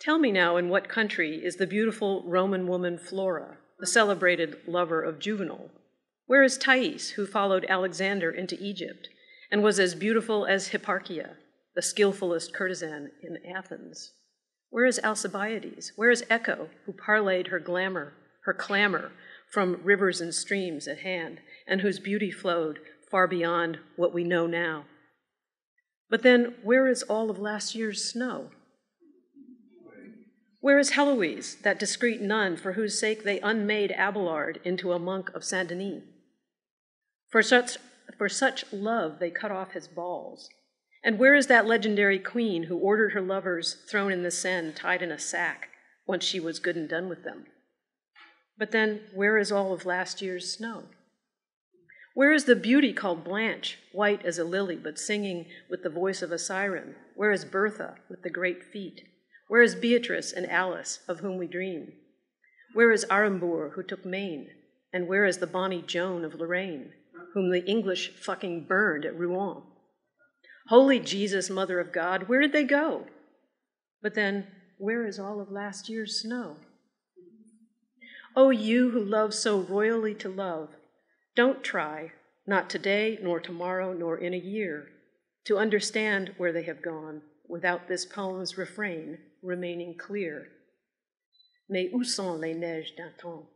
Tell me now in what country is the beautiful Roman woman Flora, the celebrated lover of Juvenal? Where is Thais, who followed Alexander into Egypt and was as beautiful as Hipparchia, the skillfulest courtesan in Athens? Where is Alcibiades? Where is Echo, who parlayed her glamour, her clamor from rivers and streams at hand, and whose beauty flowed far beyond what we know now? But then, where is all of last year's snow? Where is Heloise, that discreet nun for whose sake they unmade Abelard into a monk of Saint Denis? For such, for such love they cut off his balls. And where is that legendary queen who ordered her lovers thrown in the Seine, tied in a sack, once she was good and done with them? But then, where is all of last year's snow? Where is the beauty called Blanche, white as a lily, but singing with the voice of a siren? Where is Bertha with the great feet? Where is Beatrice and Alice, of whom we dream? Where is Arembour, who took Maine? And where is the bonny Joan of Lorraine, whom the English fucking burned at Rouen? Holy Jesus, Mother of God, where did they go? But then, where is all of last year's snow? Oh, you who love so royally to love, don't try, not today, nor tomorrow, nor in a year, to understand where they have gone without this poem's refrain remaining clear. Mais où sont les neiges d'antan?